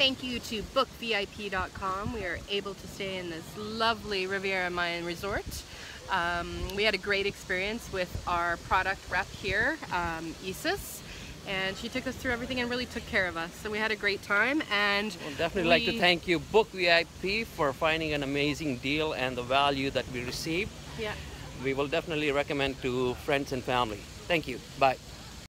thank you to bookvip.com. We are able to stay in this lovely Riviera Mayan resort. Um, we had a great experience with our product rep here, um, Isis, and she took us through everything and really took care of us. So we had a great time and We'll definitely like to thank you, BookVIP, for finding an amazing deal and the value that we received. Yeah. We will definitely recommend to friends and family. Thank you. Bye.